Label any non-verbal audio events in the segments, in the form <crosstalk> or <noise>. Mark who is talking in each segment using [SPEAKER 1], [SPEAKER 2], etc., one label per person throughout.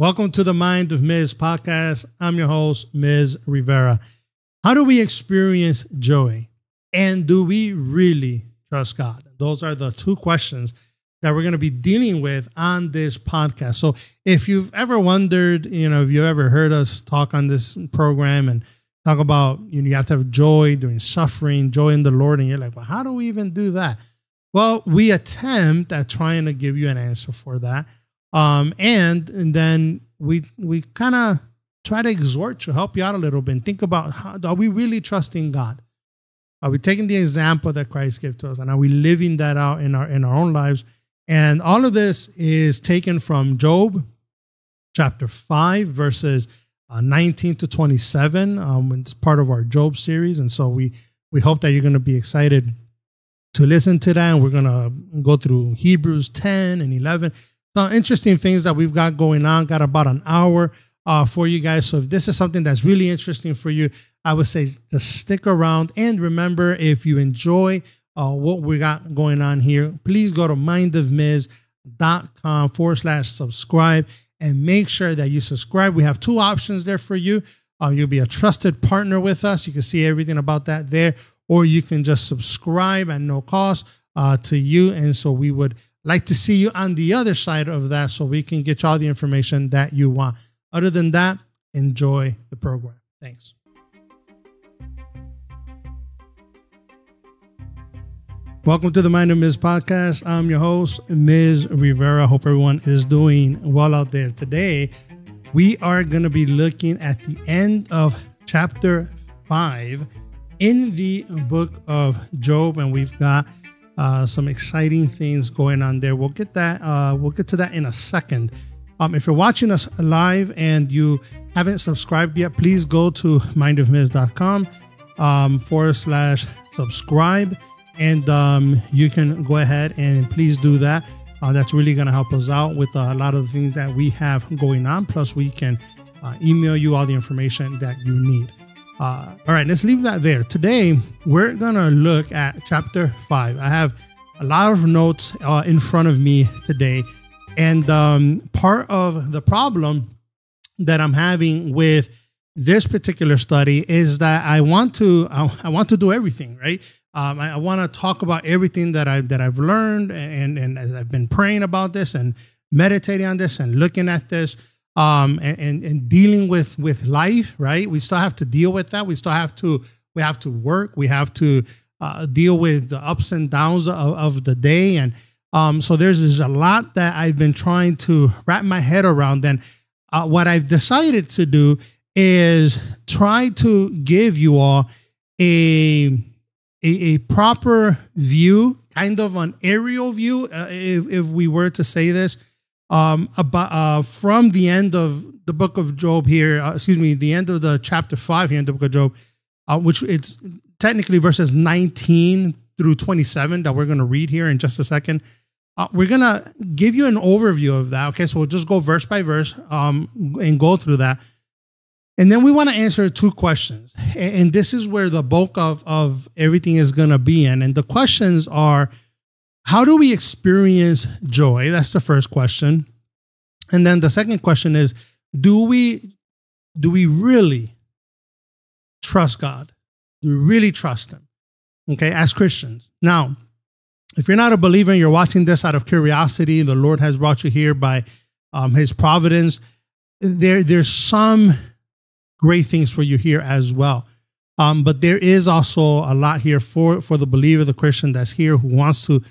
[SPEAKER 1] Welcome to the Mind of Miz podcast. I'm your host, Miz Rivera. How do we experience joy? And do we really trust God? Those are the two questions that we're going to be dealing with on this podcast. So if you've ever wondered, you know, if you've ever heard us talk on this program and talk about, you know, you have to have joy during suffering, joy in the Lord, and you're like, well, how do we even do that? Well, we attempt at trying to give you an answer for that. Um, and, and then we we kind of try to exhort you, help you out a little bit, and think about how, are we really trusting God? Are we taking the example that Christ gave to us, and are we living that out in our in our own lives? And all of this is taken from Job, chapter five, verses uh, 19 to 27. Um, it's part of our Job series, and so we we hope that you're going to be excited to listen to that. And we're going to go through Hebrews 10 and 11 some interesting things that we've got going on. Got about an hour uh, for you guys. So if this is something that's really interesting for you, I would say just stick around. And remember, if you enjoy uh, what we got going on here, please go to mindofmiz.com forward slash subscribe and make sure that you subscribe. We have two options there for you. Uh, you'll be a trusted partner with us. You can see everything about that there, or you can just subscribe at no cost uh, to you. And so we would like to see you on the other side of that so we can get you all the information that you want. Other than that, enjoy the program. Thanks. Welcome to the Mind of Miz podcast. I'm your host, Miz Rivera. Hope everyone is doing well out there. Today, we are going to be looking at the end of chapter five in the book of Job, and we've got uh, some exciting things going on there. We'll get that. Uh, we'll get to that in a second. Um, if you're watching us live and you haven't subscribed yet, please go to mindofmiz.com um, forward slash subscribe, and um, you can go ahead and please do that. Uh, that's really going to help us out with a lot of the things that we have going on. Plus, we can uh, email you all the information that you need. Uh, all right, let's leave that there. Today, we're going to look at chapter five. I have a lot of notes uh, in front of me today. And um, part of the problem that I'm having with this particular study is that I want to I, want to do everything right. Um, I, I want to talk about everything that I that I've learned and and as I've been praying about this and meditating on this and looking at this um, and, and, and dealing with with life, right? We still have to deal with that. We still have to we have to work. We have to uh, deal with the ups and downs of, of the day, and um, so there's, there's a lot that I've been trying to wrap my head around. And uh, what I've decided to do is try to give you all a a, a proper view, kind of an aerial view, uh, if, if we were to say this, um, about uh, from the end of the book of Job here, uh, excuse me, the end of the chapter five here in the book of Job, uh, which it's technically verses 19 through 27 that we're going to read here in just a second. Uh, we're going to give you an overview of that. Okay, so we'll just go verse by verse um, and go through that. And then we want to answer two questions. And this is where the bulk of, of everything is going to be in. And the questions are how do we experience joy? That's the first question. And then the second question is do we do we really trust God? Do we really trust him? Okay, as Christians. Now, if you're not a believer and you're watching this out of curiosity, the Lord has brought you here by um, his providence, there there's some great things for you here as well. Um, but there is also a lot here for for the believer, the Christian that's here who wants to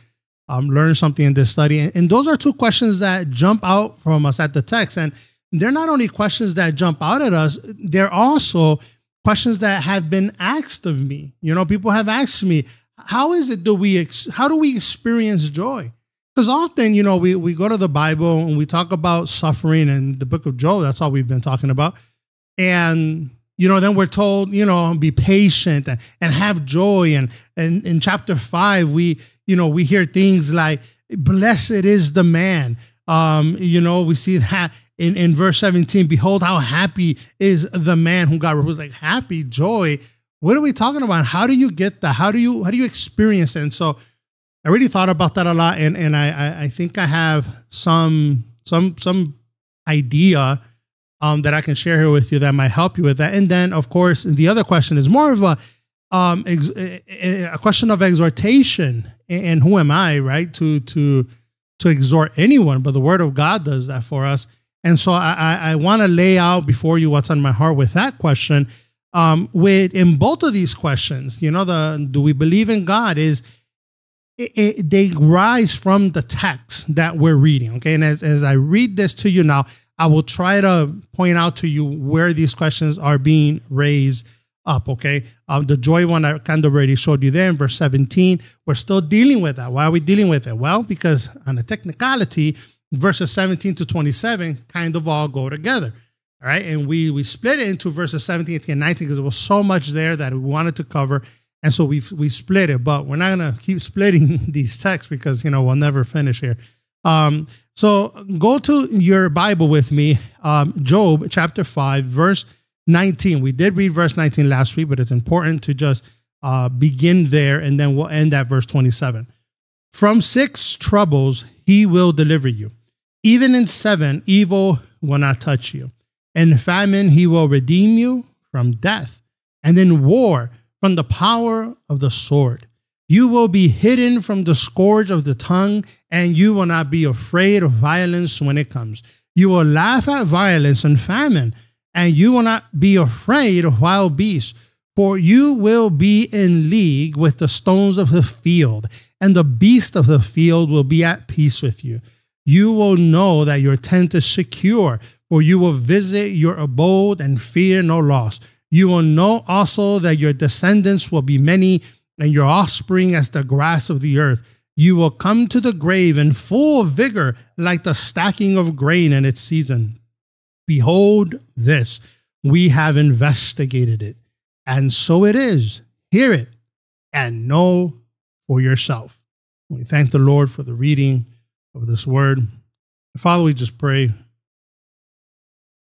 [SPEAKER 1] um, learn something in this study. And, and those are two questions that jump out from us at the text. And they're not only questions that jump out at us, they're also questions that have been asked of me. You know, people have asked me, how is it do we, ex- how do we experience joy? Because often, you know, we, we go to the Bible and we talk about suffering and the book of Job. That's all we've been talking about. And, you know, then we're told, you know, be patient and, and have joy. And, and in chapter five, we, you know, we hear things like, blessed is the man. Um, you know, we see that in, in verse 17, behold how happy is the man who God was like happy, joy. What are we talking about? How do you get that? How do you how do you experience it? And so I really thought about that a lot and, and I, I think I have some some some idea um, that I can share here with you that might help you with that. And then, of course, the other question is more of a um, ex- a question of exhortation. And who am I, right, to to to exhort anyone? But the Word of God does that for us. And so I, I, I want to lay out before you what's on my heart with that question. Um, with in both of these questions, you know, the do we believe in God is it, it, they rise from the text that we're reading. Okay, and as as I read this to you now, I will try to point out to you where these questions are being raised up. Okay. Um, the joy one I kind of already showed you there in verse 17. We're still dealing with that. Why are we dealing with it? Well, because on a technicality, verses 17 to 27 kind of all go together. All right. And we we split it into verses 17, 18, and 19 because there was so much there that we wanted to cover. And so we we split it, but we're not gonna keep splitting <laughs> these texts because you know we'll never finish here. Um, so go to your Bible with me, um, Job chapter 5, verse 19. We did read verse 19 last week, but it's important to just uh, begin there and then we'll end at verse 27. From six troubles he will deliver you. Even in seven, evil will not touch you. In famine, he will redeem you from death. And in war, from the power of the sword. You will be hidden from the scourge of the tongue, and you will not be afraid of violence when it comes. You will laugh at violence and famine and you will not be afraid of wild beasts, for you will be in league with the stones of the field, and the beasts of the field will be at peace with you. You will know that your tent is secure, for you will visit your abode and fear no loss. You will know also that your descendants will be many, and your offspring as the grass of the earth. You will come to the grave in full vigor, like the stacking of grain in its season. Behold this, we have investigated it, and so it is. Hear it and know for yourself. We thank the Lord for the reading of this word. Father, we just pray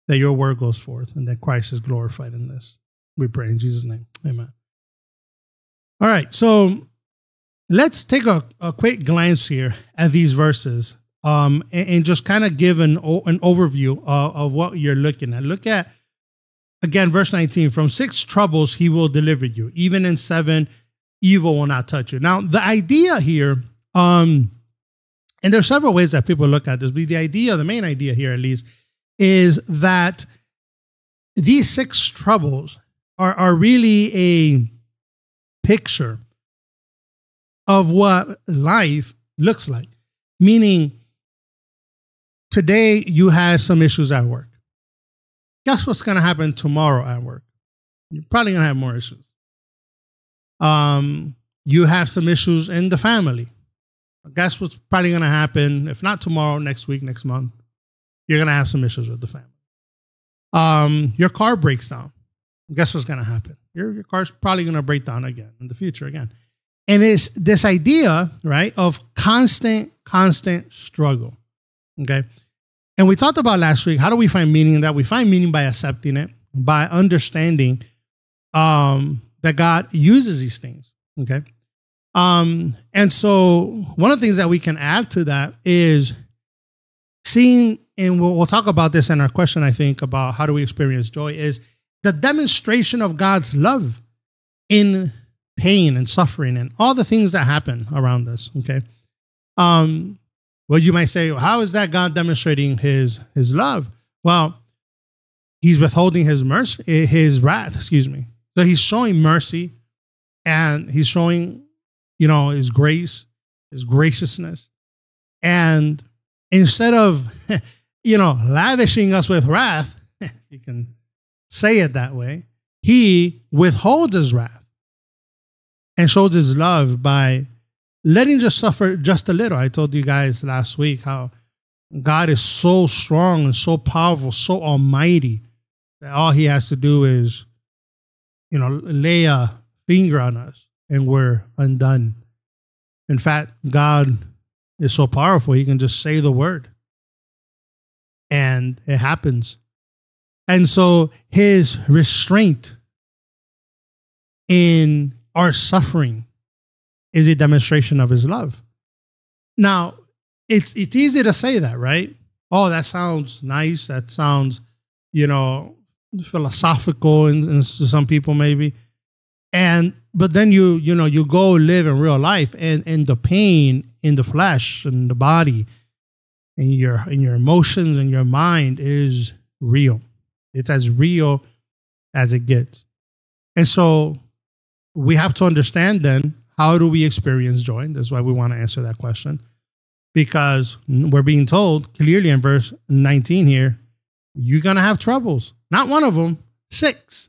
[SPEAKER 1] that your word goes forth and that Christ is glorified in this. We pray in Jesus' name. Amen. All right, so let's take a, a quick glance here at these verses um, and, and just kind of give an, an overview of, of what you're looking at. Look at, again, verse 19 from six troubles he will deliver you, even in seven, evil will not touch you. Now, the idea here, um, and there's several ways that people look at this, but the idea, the main idea here at least, is that these six troubles are, are really a picture of what life looks like. Meaning, today you had some issues at work. Guess what's going to happen tomorrow at work? You're probably going to have more issues. Um, you have some issues in the family. Guess what's probably going to happen? If not tomorrow, next week, next month, you're going to have some issues with the family. Um, your car breaks down. Guess what's going to happen? Your, your car's probably going to break down again in the future again. And it's this idea, right, of constant, constant struggle. Okay. And we talked about last week how do we find meaning in that? We find meaning by accepting it, by understanding um, that God uses these things. Okay. Um, and so one of the things that we can add to that is seeing, and we'll, we'll talk about this in our question, I think, about how do we experience joy, is the demonstration of God's love in pain and suffering and all the things that happen around us. Okay. Um, well, you might say, how is that God demonstrating his his love? Well, he's withholding his mercy, his wrath, excuse me. So he's showing mercy and he's showing, you know, his grace, his graciousness. And instead of, <laughs> you know, lavishing us with wrath, <laughs> you can say it that way, he withholds his wrath and shows his love by letting just suffer just a little. I told you guys last week how God is so strong and so powerful, so almighty that all he has to do is, you know, lay a finger on us and we're undone. In fact, God is so powerful, he can just say the word and it happens. And so his restraint in our suffering is a demonstration of his love. Now, it's it's easy to say that, right? oh, that sounds nice. That sounds, you know, philosophical and, to some people maybe. And but then you you know you go live in real life and and the pain in the flesh and the body and your and your emotions and your mind is real. It's as real as it gets. And so we have to understand then how do we experience joy? That's why we want to answer that question. Because we're being told clearly in verse 19 here, you're going to have troubles. Not one of them, six.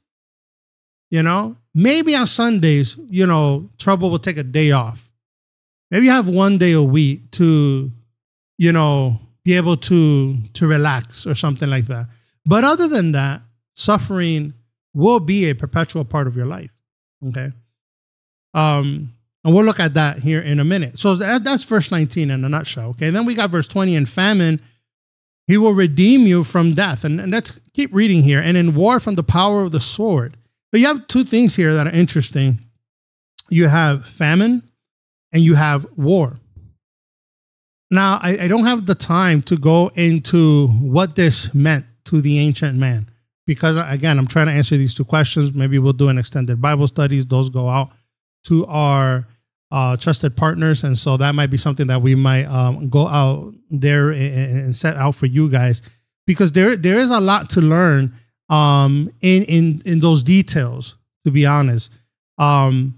[SPEAKER 1] You know, maybe on Sundays, you know, trouble will take a day off. Maybe you have one day a week to, you know, be able to to relax or something like that. But other than that, suffering will be a perpetual part of your life. Okay. Um, and we'll look at that here in a minute. So that, that's verse 19 in a nutshell. Okay. Then we got verse 20 in famine. He will redeem you from death. And, and let's keep reading here. And in war from the power of the sword. But you have two things here that are interesting. You have famine and you have war. Now, I, I don't have the time to go into what this meant to the ancient man because, again, I'm trying to answer these two questions. Maybe we'll do an extended Bible studies. Those go out to our uh, trusted partners. And so that might be something that we might um, go out there and, set out for you guys because there there is a lot to learn um, in in in those details. To be honest, um,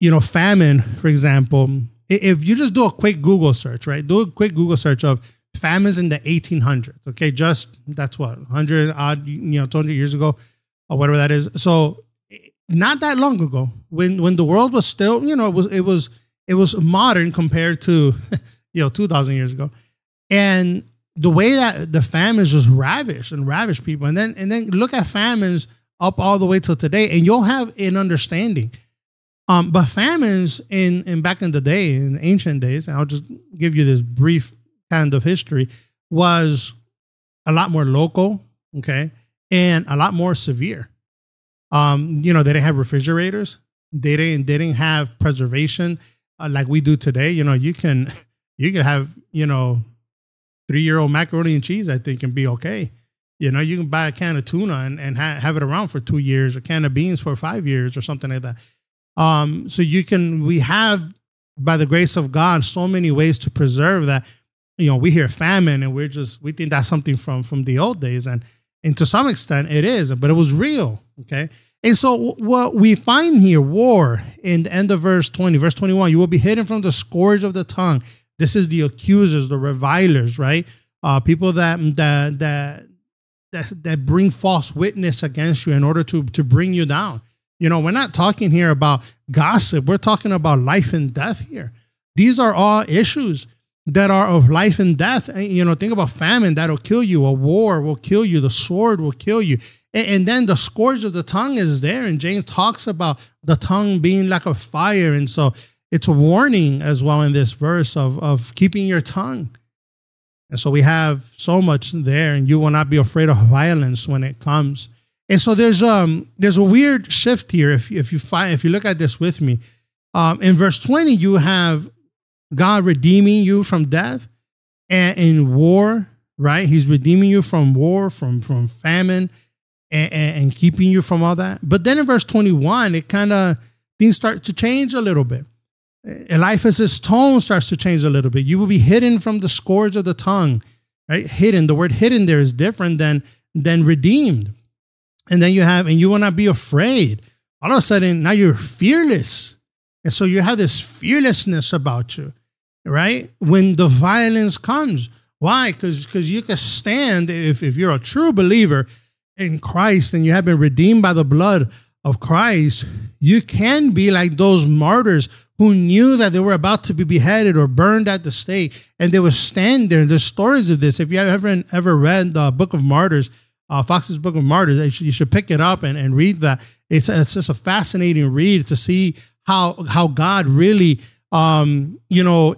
[SPEAKER 1] you know, famine, for example, if you just do a quick Google search, right? Do a quick Google search of famines in the 1800s. Okay, just that's what 100 odd, you know, 200 years ago, or whatever that is. So not that long ago, when when the world was still, you know, it was it was it was modern compared to, <laughs> you know, 2,000 years ago, and the way that the famines just ravish and ravish people, and then and then look at famines up all the way till today, and you'll have an understanding. Um, but famines in in back in the day, in ancient days, I'll just give you this brief kind of history, was a lot more local, okay, and a lot more severe. Um, you know, they didn't have refrigerators. They didn't they didn't have preservation uh, like we do today. You know, you can <laughs> you can have you know three year old macaroni and cheese, I think, and be okay. You know, you can buy a can of tuna and, and ha- have it around for two years, a can of beans for five years, or something like that. Um, so you can, we have, by the grace of God, so many ways to preserve that. You know, we hear famine and we're just, we think that's something from from the old days. And and to some extent it is, but it was real. Okay. And so what we find here, war in the end of verse 20, verse 21, you will be hidden from the scourge of the tongue this is the accusers, the revilers, right? Uh, people that that that that that bring false witness against you in order to to bring you down. You know, we're not talking here about gossip. We're talking about life and death here. These are all issues that are of life and death. You know, think about famine that'll kill you. A war will kill you. The sword will kill you. And, and then the scourge of the tongue is there. And James talks about the tongue being like a fire. And so it's a warning as well in this verse of, of keeping your tongue. And so we have so much there, and you will not be afraid of violence when it comes. And so there's um there's a weird shift here. If if you find if you look at this with me, um, in verse 20, you have God redeeming you from death and in war, right? He's redeeming you from war, from from famine, and, and, and keeping you from all that. But then in verse 21, it kind of things start to change a little bit. Eliphaz's tone starts to change a little bit. You will be hidden from the scourge of the tongue, right? Hidden. The word hidden there is different than than redeemed. And then you have, and you will not be afraid. All of a sudden, now you're fearless. And so you have this fearlessness about you, right? When the violence comes. Why? Because because you can stand if, if you're a true believer in Christ and you have been redeemed by the blood of Christ, you can be like those martyrs who knew that they were about to be beheaded or burned at the stake, and they would stand there. And There's stories of this. If you have ever ever read the Book of Martyrs, uh, Foxe's Book of Martyrs, you should, pick it up and, and read that. It's it's just a fascinating read to see how how God really um, you know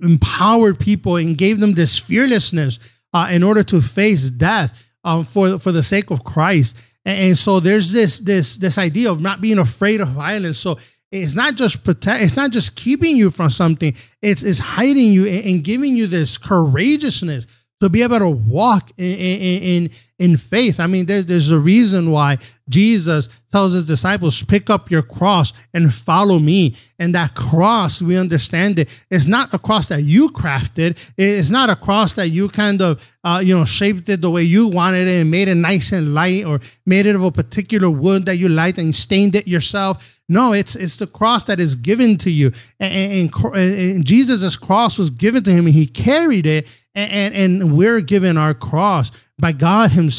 [SPEAKER 1] empowered people and gave them this fearlessness uh, in order to face death um, for for the sake of Christ. And so there's this this this idea of not being afraid of violence. So it's not just protect it's not just keeping you from something it's it's hiding you and, giving you this courageousness to be able to walk in, in, in faith. I mean, there, there's a reason why Jesus tells his disciples, pick up your cross and follow me. And that cross, we understand it, it's not a cross that you crafted. It's not a cross that you kind of, uh, you know, shaped it the way you wanted it and made it nice and light or made it of a particular wood that you liked and stained it yourself. No, it's it's the cross that is given to you. And, and, and Jesus' cross was given to him and he carried it and, and, and we're given our cross by God Himself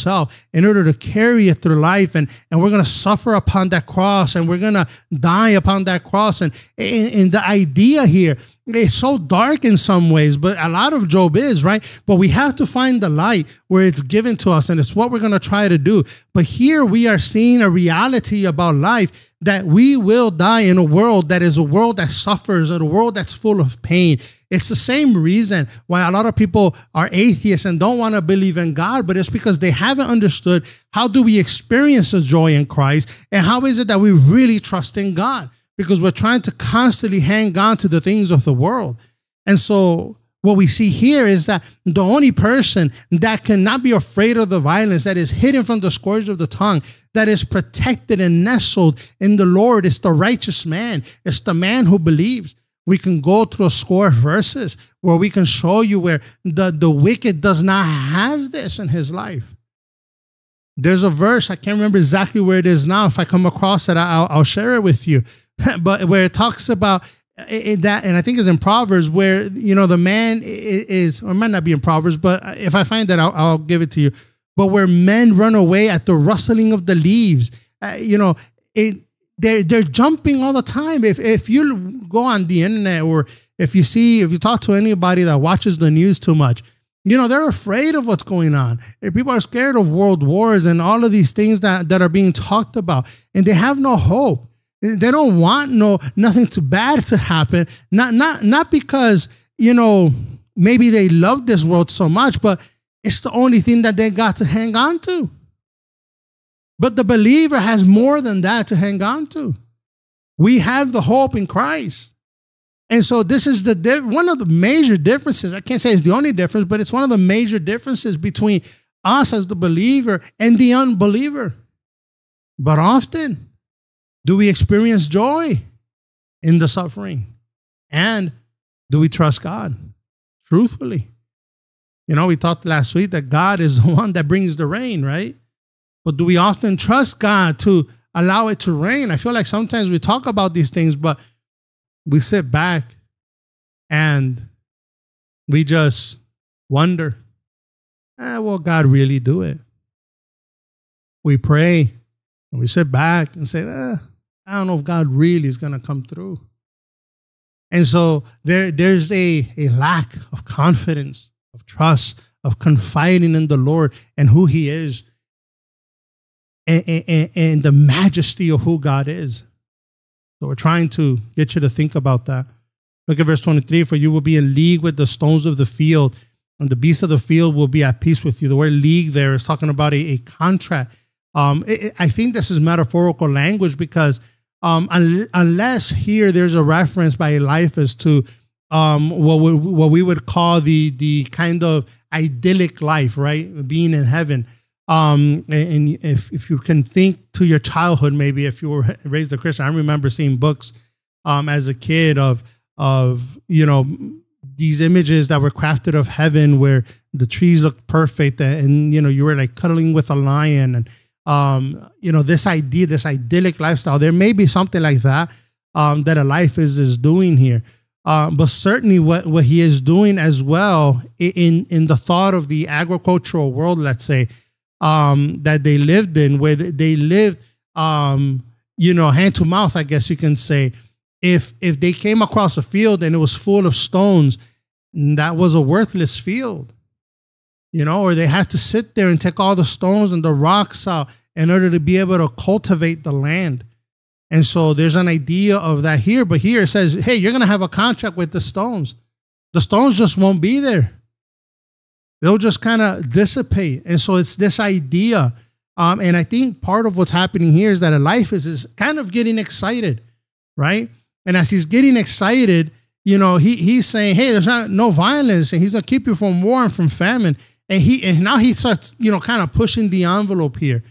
[SPEAKER 1] in order to carry it through life. And, and we're going to suffer upon that cross and we're going to die upon that cross. And, and, and the idea here it's so dark in some ways, but a lot of Job is, right? But we have to find the light where it's given to us, and it's what we're going to try to do. But here we are seeing a reality about life that we will die in a world that is a world that suffers, a world that's full of pain. It's the same reason why a lot of people are atheists and don't want to believe in God, but it's because they haven't understood how do we experience the joy in Christ and how is it that we really trust in God because we're trying to constantly hang on to the things of the world. And so what we see here is that the only person that cannot be afraid of the violence, that is hidden from the scourge of the tongue, that is protected and nestled in the Lord is the righteous man. It's the man who believes. We can go through a score of verses where we can show you where the, the wicked does not have this in his life. There's a verse, I can't remember exactly where it is now. If I come across it, I'll, I'll share it with you. <laughs> but where it talks about eh, eh, that, and I think it's in Proverbs where, you know, the man is, or it might not be in Proverbs, but uh, if I find that, I'll, I'll give it to you. But where men run away at the rustling of the leaves, uh, you know, it, they're they're jumping all the time. If if you go on the internet or if you see if you talk to anybody that watches the news too much, you know they're afraid of what's going on. Eh, people are scared of world wars and all of these things that that are being talked about, and they have no hope. They don't want no nothing too bad to happen. Not not not because you know maybe they love this world so much, but it's the only thing that they got to hang on to. But the believer has more than that to hang on to. We have the hope in Christ. And so this is the one of the major differences. I can't say it's the only difference, but it's one of the major differences between us as the believer and the unbeliever. But often, do we experience joy in the suffering? And do we trust God? Truthfully. You know, we talked last week that God is <laughs> the one that brings the rain, right? But do we often trust God to allow it to rain? I feel like sometimes we talk about these things, but we sit back and we just wonder, eh, will God really do it? We pray and we sit back and say, eh, I don't know if God really is going to come through. And so there, there's a, a lack of confidence, of trust, of confiding in the Lord and who He is and, and, and the majesty of who God is. So we're trying to get you to think about that. Look at verse 23 For you will be in league with the stones of the field, and the beasts of the field will be at peace with you. The word league there is talking about a, a contract. Um, it, I think this is metaphorical language because um, un- unless here there's a reference by Eliphaz to um, what, we, what we would call the, the kind of idyllic life, right? Being in heaven. Um, and if, if you can think to your childhood, maybe if you were <laughs> raised a Christian, I remember seeing books um, as a kid of of you know these images that were crafted of heaven where the trees looked perfect and you know you were like cuddling with a lion and um, you know this idea, this idyllic lifestyle. There may be something like that um, that Eliphaz is is doing here. Um, but certainly what, what he is doing as well in, in the thought of the agricultural world, let's say, um, that they lived in, where they lived, um, you know, hand to mouth, I guess you can say. If if they came across a field and it was full of stones, that was a worthless field, you know, or they had to sit there and take all the stones and the rocks out in order to be able to cultivate the land. And so there's an idea of that here, but here it says, hey, you're going to have a contract with the stones. The stones just won't be there they'll just kind of dissipate. And so it's this idea. Um, and I think part of what's happening here is that Eliphaz is kind of getting excited, right? And as he's getting excited, you know, he he's saying, hey, there's not no violence, and he's gonna keep you from war and from famine. And he and now he starts, you know, kind of pushing the envelope here.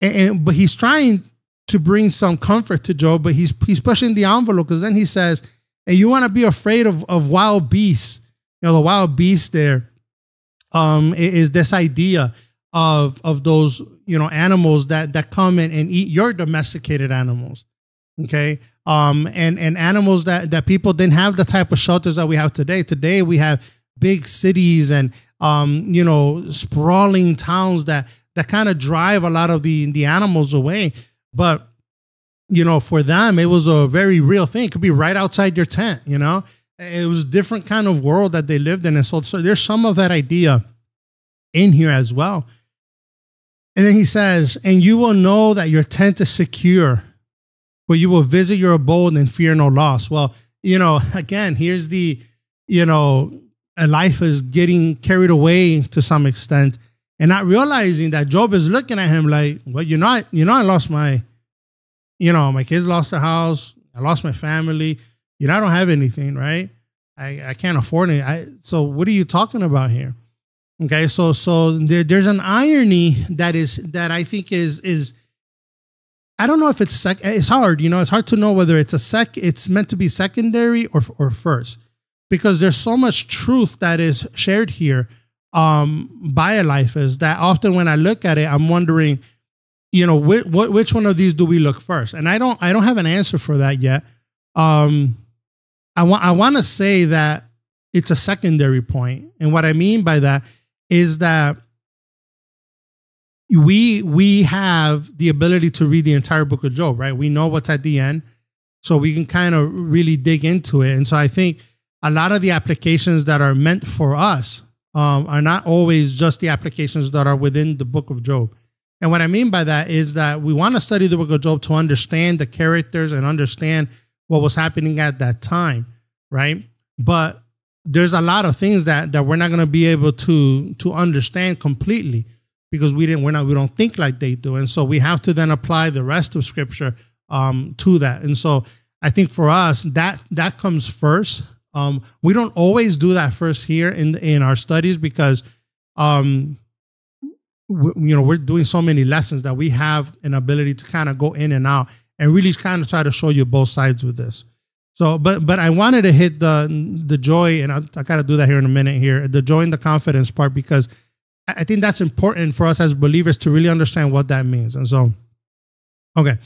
[SPEAKER 1] And, and but he's trying to bring some comfort to Job, but he's he's pushing the envelope because then he says, "And you want to be afraid of of wild beasts? You know, the wild beasts there um, is this idea of of those you know animals that that come in and eat your domesticated animals okay um and and animals that that people didn't have the type of shelters that we have today today we have big cities and um you know sprawling towns that that kind of drive a lot of the the animals away. But you know for them it was a very real thing. It could be right outside your tent you know? It was a different kind of world that they lived in. And so so there's some of that idea in here as well. And then he says, And you will know that your tent is secure, where you will visit your abode and fear no loss. Well, you know, <laughs> again, here's the, you know, life is getting carried away to some extent and not realizing that Job is looking at him like, well, you know, I, you know, I lost my, you know, my kids lost their house. I lost my family. You know, I don't have anything, right? I, I can't afford it. I, so what are you talking about here? Okay, so so there, there's an irony that is that I think is is I don't know if it's sec. It's hard, you know. It's hard to know whether it's a sec. It's meant to be secondary or or first, because there's so much truth that is shared here um, by is that often when I look at it, I'm wondering, you know, which, which one of these do we look first? And I don't I don't have an answer for that yet. Um, I want I want to say that it's a secondary point, and what I mean by that is that we we have the ability to read the entire book of Job, right? We know what's at the end, so we can kind of really dig into it. And so I think a lot of the applications that are meant for us um, are not always just the applications that are within the book of Job. And what I mean by that is that we want to study the book of Job to understand the characters and understand what was happening at that time, right? But there's a lot of things that that we're not going to be able to to understand completely because we didn't we're not we don't think like they do and so we have to then apply the rest of scripture um to that and so i think for us that that comes first um we don't always do that first here in in our studies because um we, you know we're doing so many lessons that we have an ability to kind of go in and out and really kind of try to show you both sides with this so, but but I wanted to hit the the joy, and I, I got to do that here in a minute. Here, the joy and the confidence part, because I think that's important for us as believers to really understand what that means. And so, okay,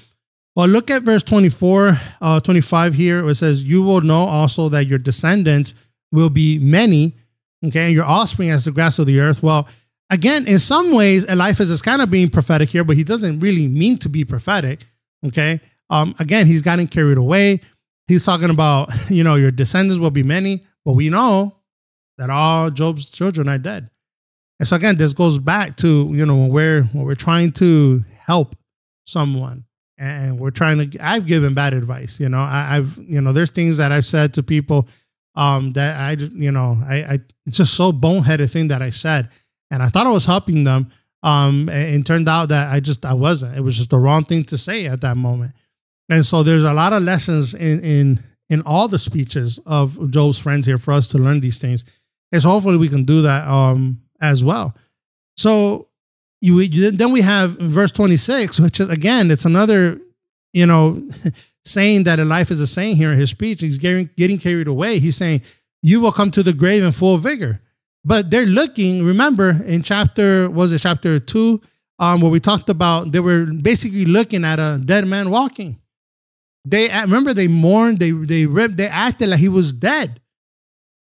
[SPEAKER 1] well, look at verse 24, uh, 25 here. It says, "You will know also that your descendants will be many, okay, and your offspring as the grass of the earth." Well, again, in some ways, Eliphaz is kind of being prophetic here, but he doesn't really mean to be prophetic. Okay, um, again, he's gotten carried away he's talking about, <laughs> you know, your descendants will be many, but we know that all Job's children are dead. And so again, this goes back to, you know, when we're when we're trying to help someone and we're trying to I've given bad advice, you know. I, have you know, there's things that I've said to people um that I you know, I, I it's just so boneheaded thing that I said. And I thought I was helping them. Um, and it turned out that I just I wasn't. It was just the wrong thing to say at that moment. And so there's a lot of lessons in in in all the speeches of Job's friends here for us to learn these things. And so hopefully we can do that um, as well. So you, you then we have verse 26, which is again, it's another, you know, <laughs> saying that life is a saying here in his speech. He's getting, getting carried away. He's saying, You will come to the grave in full vigor. But they're looking, remember in chapter, was it chapter two, um, where we talked about they were basically looking at a dead man walking. They remember they mourned, they they ripped, they acted like he was dead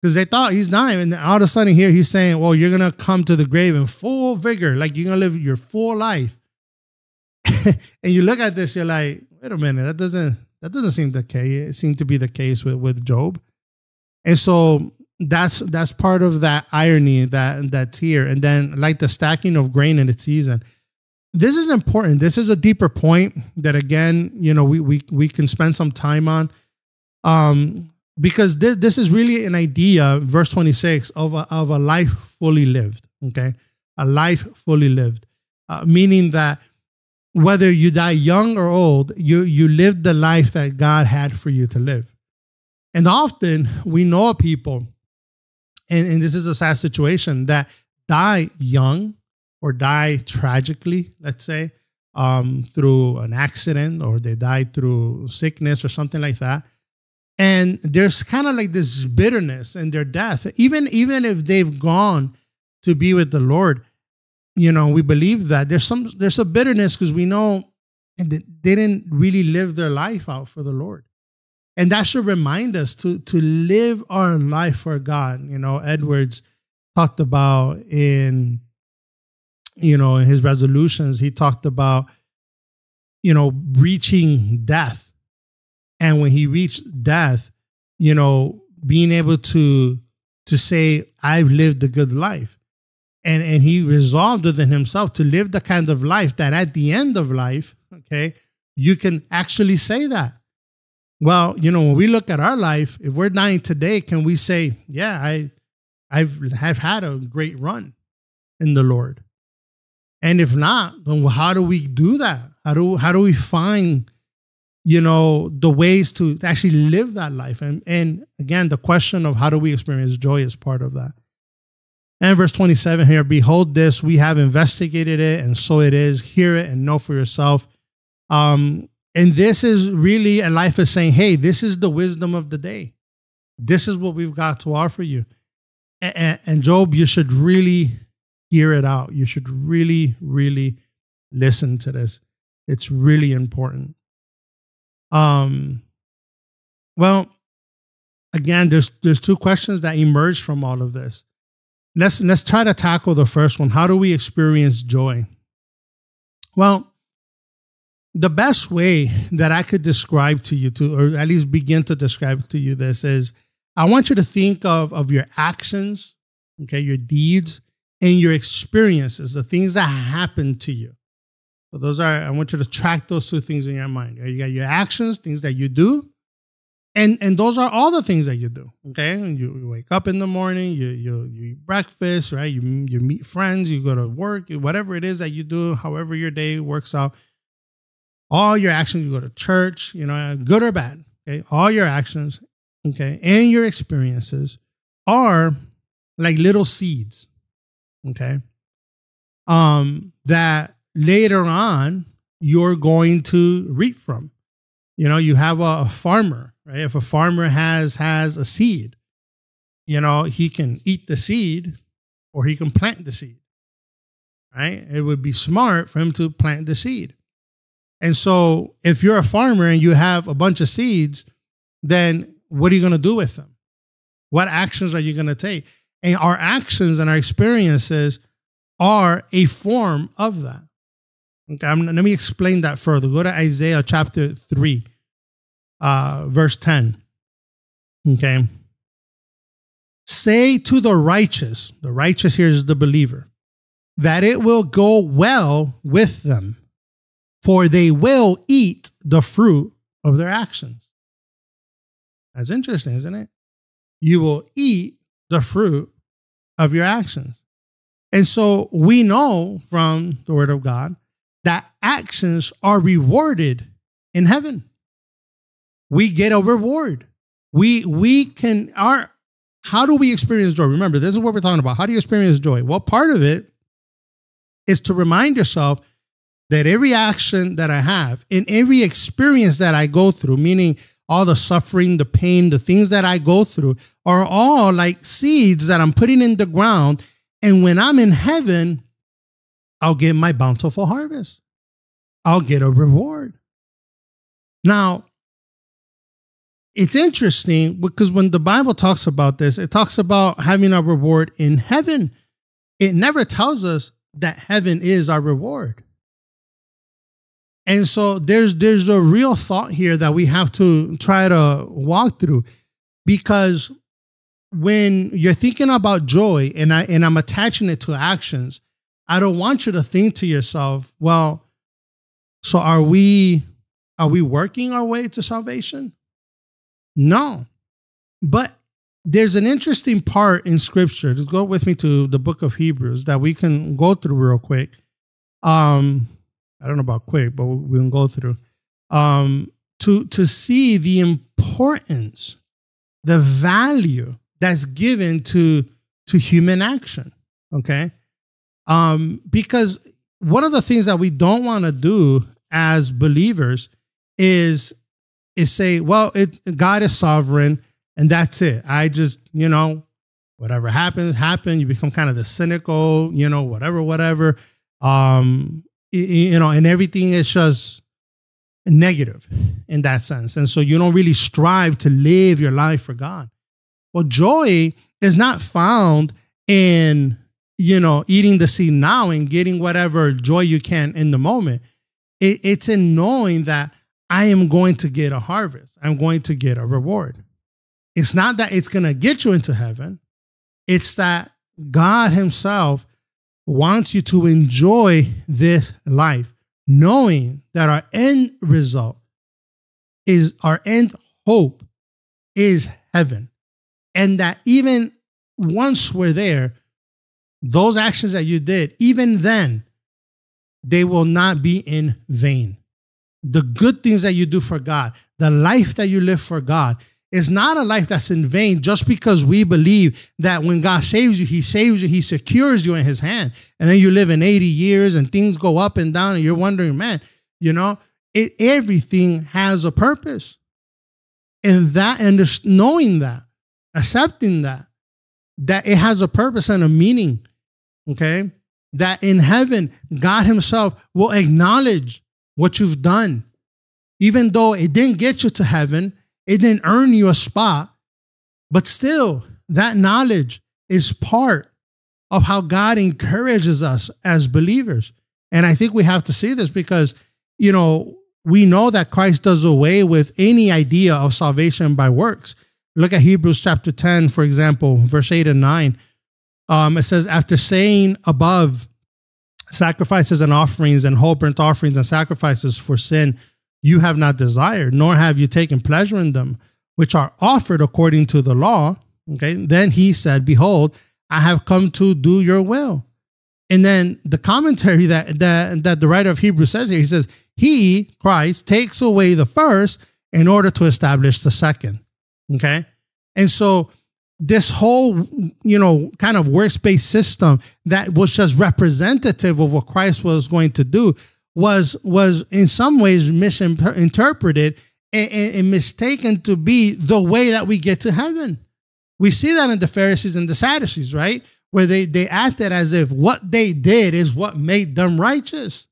[SPEAKER 1] because they thought he's dying, and all of a sudden here he's saying, "Well, you're gonna come to the grave in full vigor, like you're gonna live your full life." <laughs> and you look at this, you're like, "Wait a minute, that doesn't that doesn't seem the case. It seemed to be the case with with Job." And so that's that's part of that irony that that's here. And then like the stacking of grain in its season this is important. This is a deeper point that again, you know, we we we can spend some time on. Um, because this this is really an idea, verse 26, of a of a life fully lived. Okay. A life fully lived. Uh, meaning that whether you die young or old, you you live the life that God had for you to live. And often we know people, and, and this is a sad situation, that die young or die tragically, let's say, um, through an accident or they die through sickness or something like that. And there's kind of like this bitterness in their death, even even if they've gone to be with the Lord. You know, we believe that there's some there's a bitterness because we know they didn't really live their life out for the Lord. And that should remind us to to live our life for God. You know, Edwards talked about in you know in his resolutions he talked about you know reaching death and when he reached death you know being able to to say i've lived a good life. And and he resolved within himself to live the kind of life that at the end of life okay you can actually say that. Well you know when we look at our life if we're dying today can we say yeah i i've have had a great run in the lord. And if not, then how do we do that? How do how do we find, you know, the ways to actually live that life? And and again, the question of how do we experience joy is part of that. And verse 27 here, behold this, we have investigated it, and so it is. Hear it and know for yourself. Um, and this is really a life of saying, hey, this is the wisdom of the day. This is what we've got to offer you. And, and Job, you should really hear it out. You should really, really listen to this. It's really important. Um, well, again, there's there's two questions that emerge from all of this. Let's let's try to tackle the first one. How do we experience joy? Well, the best way that I could describe to you to, or at least begin to describe to you this is I want you to think of, of your actions, okay, your deeds, and your experiences, the things that happen to you. So those are, I want you to track those two things in your mind. You got your actions, things that you do, and and those are all the things that you do. Okay, and you, you wake up in the morning, you you you eat breakfast, right? You you meet friends, you go to work, whatever it is that you do, however your day works out. All your actions, you go to church, you know, good or bad. Okay, all your actions, okay, and your experiences are like little seeds okay um that later on you're going to reap from. You know you have a, a, farmer right? If a farmer has has a seed you know he can eat the seed or he can plant the seed right? It would be smart for him to plant the seed. And so if you're a farmer and you have a bunch of seeds then what are you going to do with them? What actions are you going to take? And our actions and our experiences are a form of that. Okay, I'm, let me explain that further. Go to Isaiah chapter 3, uh, verse 10. Okay. Say to the righteous, the righteous here is the believer, that it will go well with them, for they will eat the fruit of their actions. That's interesting, isn't it? You will eat the fruit of your actions. And so we know from the word of God actions are rewarded in heaven. We get a reward. We we can our how do we experience joy? Remember, this is what we're talking about. How do you experience joy? Well, part of it is to remind yourself that every action that I have in every experience that I go through, meaning all the suffering, the pain, the things that I go through are all like seeds that I'm putting in the ground. And when I'm in heaven, I'll get my bountiful harvest. I'll get a reward. Now, it's interesting because when the Bible talks about this, it talks about having a reward in heaven. It never tells us that heaven is our reward. And so there's there's a real thought here that we have to try to walk through because when you're thinking about joy and I and I'm attaching it to actions, I don't want you to think to yourself, well, so are we are we working our way to salvation? No. But there's an interesting part in scripture. Just go with me to the book of Hebrews that we can go through real quick. Um I don't know about quick, but we can go through um, to to see the importance, the value that's given to to human action. Okay, Um, because one of the things that we don't want to do as believers is is say, well, it God is sovereign and that's it. I just, you know, whatever happens, happen. You become kind of the cynical, you know, whatever, whatever. Um, you know, and everything is just negative in that sense. And so you don't really strive to live your life for God. Well, joy is not found in, you know, eating the seed now and getting whatever joy you can in the moment. It, it's in knowing that I am going to get a harvest, I'm going to get a reward. It's not that it's going to get you into heaven, it's that God Himself wants you to enjoy this life, knowing that our end result is our end hope is heaven. And that even once we're there, those actions that you did, even then, they will not be in vain. The good things that you do for God, the life that you live for God, is not a life that's in vain just because we believe that when God saves you, He saves you, He secures you in His hand. And then you live in 80 years and things go up and down, and you're wondering, man, you know, it, everything has a purpose. And that, and knowing that, accepting that, that it has a purpose and a meaning, okay? That in heaven, God Himself will acknowledge what you've done. Even though it didn't get you to heaven, it didn't earn you a spot, but still, that knowledge is part of how God encourages us as believers. And I think we have to see this because, you know, we know that Christ does away with any idea of salvation by works. Look at Hebrews chapter 10, for example, verse 8 and 9. Um, it says, After saying above, sacrifices and offerings and whole burnt offerings and sacrifices for sin you have not desired, nor have you taken pleasure in them, which are offered according to the law. Okay. Then he said, Behold, I have come to do your will. And then the commentary that, that, that the writer of Hebrews says here, he says, He, Christ, takes away the first in order to establish the second. Okay. And so this whole, you know, kind of works-based system that was just representative of what Christ was going to do was was in some ways misinterpreted and, and, and mistaken to be the way that we get to heaven. We see that in the Pharisees and the Sadducees, right? Where they, they acted as if what they did is what made them righteous.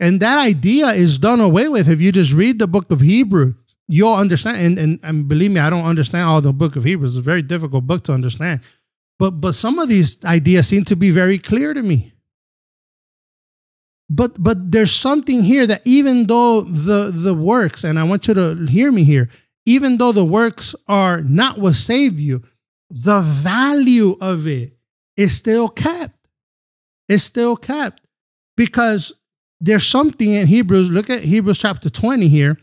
[SPEAKER 1] And that idea is done away with. If you just read the book of Hebrew, you'll understand. And, and, and believe me, I don't understand all the book of Hebrews. It's a very difficult book to understand. But but some of these ideas seem to be very clear to me but but there's something here that even though the the works and i want you to hear me here even though the works are not what save you the value of it is still kept it's still kept because there's something in hebrews look at hebrews chapter 20 here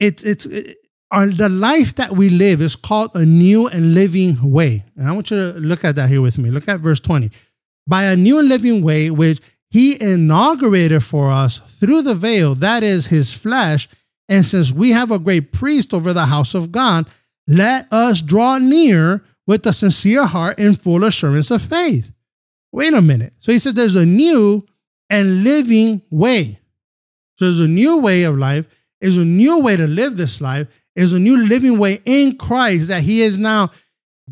[SPEAKER 1] it's it's it, our, the life that we live is called a new and living way and i want you to look at that here with me look at verse 20 by a new and living way which he inaugurated for us through the veil, that is his flesh. And since we have a great priest over the house of God, let us draw near with a sincere heart and full assurance of faith. Wait a minute. So he said there's a new and living way. So there's a new way of life, is a new way to live this life, is a new living way in Christ that he is now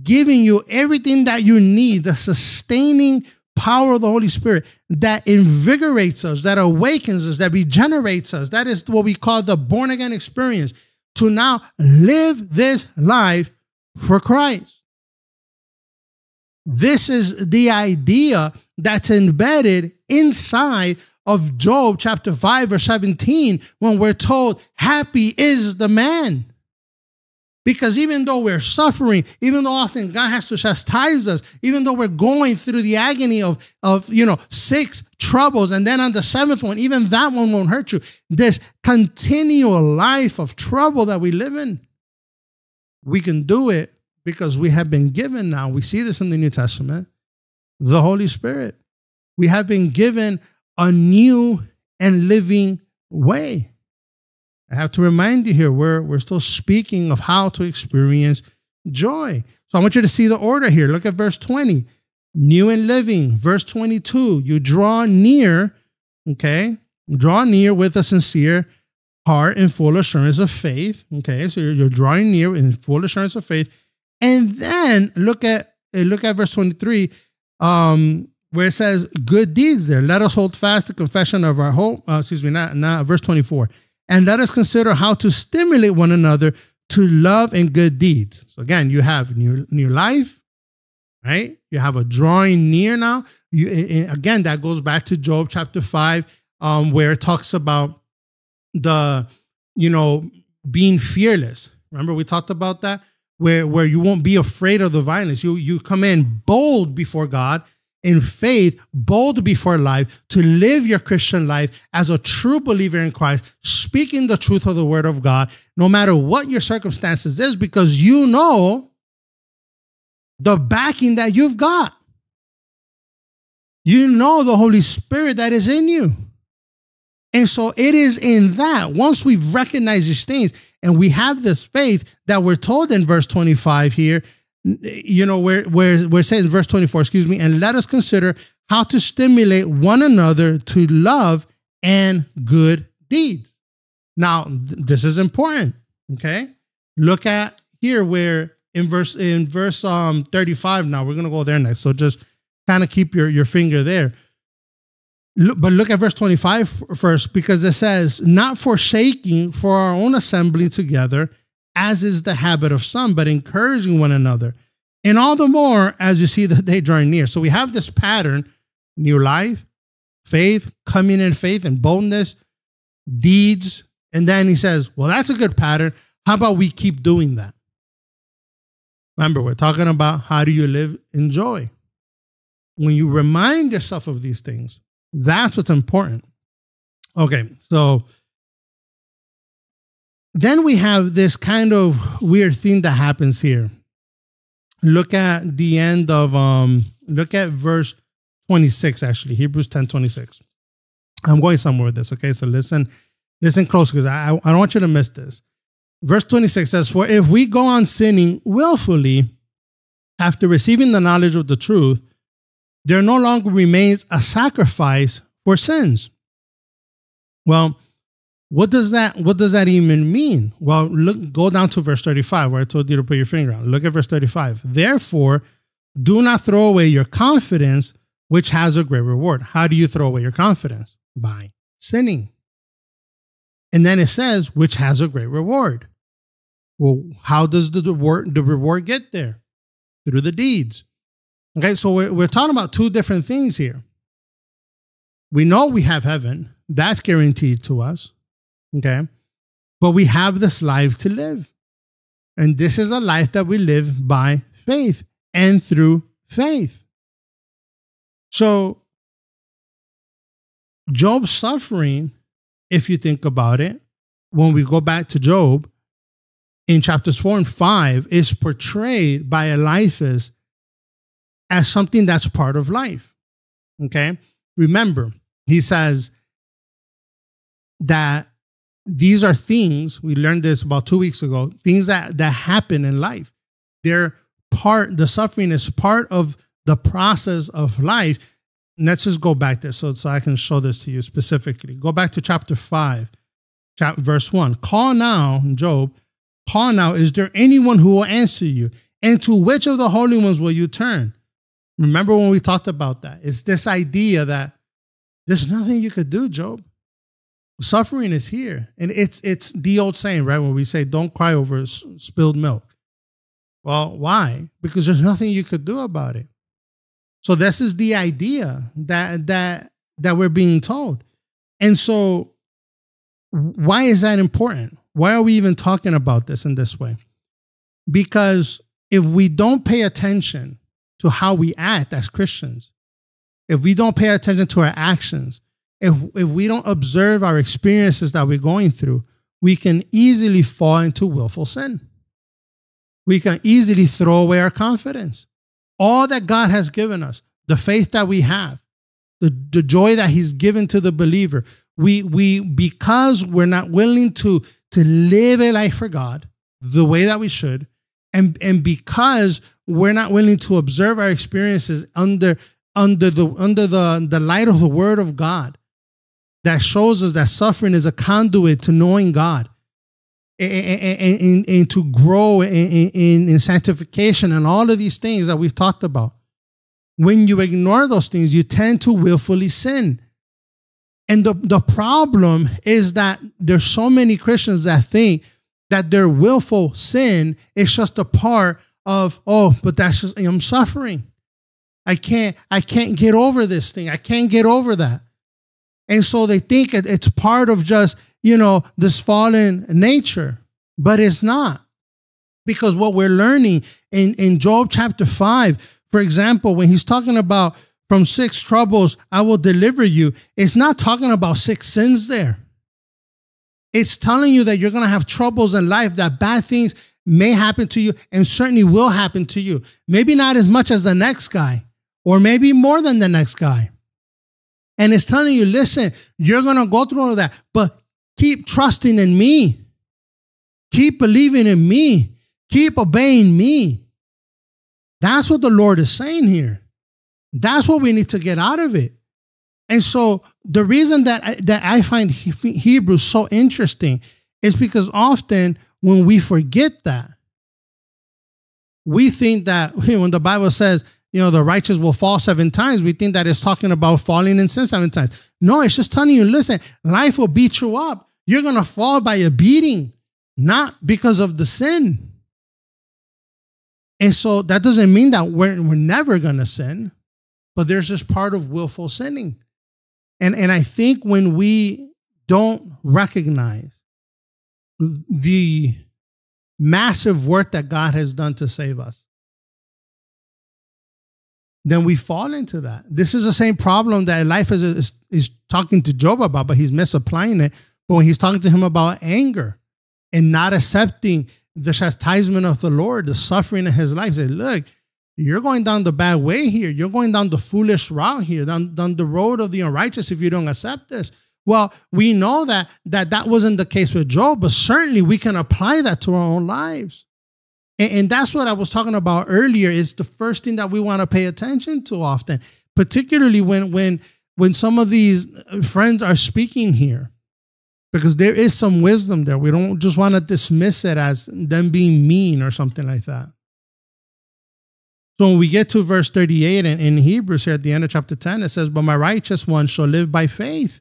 [SPEAKER 1] giving you everything that you need, the sustaining power of the Holy Spirit that invigorates us, that awakens us, that regenerates us. That is what we call the born again experience to now live this life for Christ. This is the idea that's embedded inside of Job chapter 5 verse 17 when we're told, Happy is the man because even though we're suffering, even though often God has to chastise us, even though we're going through the agony of, of you know, six troubles, and then on the seventh one, even that one won't hurt you. This continual life of trouble that we live in, we can do it because we have been given now. We see this in the New Testament, the Holy Spirit. We have been given a new and living way. I have to remind you here, we're, we're still speaking of how to experience joy. So I want you to see the order here. Look at verse 20. New and living, verse 22, you draw near, okay? Draw near with a sincere heart and full assurance of faith. Okay, so you're, you're drawing near in full assurance of faith. And then look at look at verse 23, um, where it says, good deeds there. Let us hold fast the confession of our hope. Uh, excuse me, not, not verse 24. And let us consider how to stimulate one another to love and good deeds. So again, you have new, new life, right? You have a drawing near now. You again, that goes back to Job chapter five, um, where it talks about the, you know, being fearless. Remember we talked about that, where where you won't be afraid of the violence. You you come in bold before God in faith, bold before life, to live your Christian life as a true believer in Christ, speaking the truth of the word of God, no matter what your circumstances is, because you know the backing that you've got. You know the Holy Spirit that is in you. And so it is in that, once we've recognized these things and we have this faith that we're told in verse 25 here, you know, where, where, where says in verse 24, excuse me, and let us consider how to stimulate one another to love and good deeds. Now, th- this is important. Okay. Look at here where in verse in verse um 35 now we're going to go there next so just kind of keep your your finger there look, but look at verse 25 first because it says not forsaking for our own assembly together as is the habit of some but encouraging one another. And all the more as you see the day drawing near. So we have this pattern new life faith coming in faith and boldness deeds. And then he says well that's a good pattern. How about we keep doing that? Remember, we're talking about how do you live in joy. When you remind yourself of these things, that's what's important. Okay, so then we have this kind of weird thing that happens here. Look at the end of um look at verse 26 actually, Hebrews 10 26. I'm going somewhere with this, okay? So listen, listen close because I, I don't want you to miss this. Verse 26 says, For if we go on sinning willfully after receiving the knowledge of the truth, there no longer remains a sacrifice for sins. Well, what does that what does that even mean? Well, look go down to verse 35 where I told you to put your finger on. Look at verse 35. Therefore, do not throw away your confidence, which has a great reward. How do you throw away your confidence? By sinning. And then it says, which has a great reward. Well, how does the reward, the reward get there? Through the deeds. Okay, so we're, we're talking about two different things here. We know we have heaven, that's guaranteed to us. Okay, but we have this life to live. And this is a life that we live by faith and through faith. So, Job's suffering, if you think about it, when we go back to Job, in chapters four and five is portrayed by Eliphaz as something that's part of life. Okay. Remember, he says that these are things, we learned this about two weeks ago, things that, that happen in life. They're part, the suffering is part of the process of life. let's just go back there so, so I can show this to you specifically. Go back to chapter 5, chapter, verse 1. Call now, Job, Call now, is there anyone who will answer you? And to which of the holy ones will you turn? Remember when we talked about that? It's this idea that there's nothing you could do, Job. Suffering is here. And it's it's the old saying, right? When we say don't cry over spilled milk. Well, why? Because there's nothing you could do about it. So this is the idea that that that we're being told. And so why is that important? Why are we even talking about this in this way? Because if we don't pay attention to how we act as Christians, if we don't pay attention to our actions, if, if we don't observe our experiences that we're going through, we can easily fall into willful sin. We can easily throw away our confidence. All that God has given us, the faith that we have, the, the joy that He's given to the believer, we, we because we're not willing to to live a life for God the way that we should, And, and because we're not willing to observe our experiences under, under, the, under the, the light of the word of God, that shows us that suffering is a conduit to knowing God and, and, and, to grow in, in, in sanctification and all of these things that we've talked about. When you ignore those things, you tend to willfully sin. And the, the problem is that there's so many Christians that think that their willful sin is just a part of, oh, but that's just, I'm suffering. I can't, I can't get over this thing. I can't get over that. And so they think it's part of just, you know, this fallen nature, but it's not. Because what we're learning in, in Job chapter 5, for example, when he's talking about from six troubles, I will deliver you, it's not talking about six sins there. It's telling you that you're going to have troubles in life, that bad things may happen to you and certainly will happen to you. Maybe not as much as the next guy, or maybe more than the next guy. And it's telling you, listen, you're going to go through all of that, but keep trusting in me. Keep believing in me. Keep obeying me. That's what the Lord is saying here. That's what we need to get out of it. And so the reason that I, that I find Hebrews so interesting is because often when we forget that, we think that <laughs> when the Bible says you know, the righteous will fall seven times. We think that it's talking about falling in sin seven times. No, it's just telling you, listen, life will beat you up. You're going to fall by a beating, not because of the sin. And so that doesn't mean that we're, we're never going to sin, but there's this part of willful sinning. And, and I think when we don't recognize the massive work that God has done to save us, then we fall into that. This is the same problem that Eliphaz, is, is talking to Job about, but he's misapplying it. But when he's talking to him about anger and not accepting the chastisement of the Lord, the suffering in his life, say, look, you're going down the bad way here. You're going down the foolish route here, down, down the road of the unrighteous if you don't accept this. Well, we know that, that that wasn't the case with Job, but certainly we can apply that to our own lives. And, and that's what I was talking about earlier. It's the first thing that we want to pay attention to often, particularly when when when some of these uh, friends are speaking here, because there is some wisdom there. We don't just want to dismiss it as them being mean or something like that. So when we get to verse 38 in, in Hebrews here at the end of chapter 10, it says, But my righteous one shall live by faith.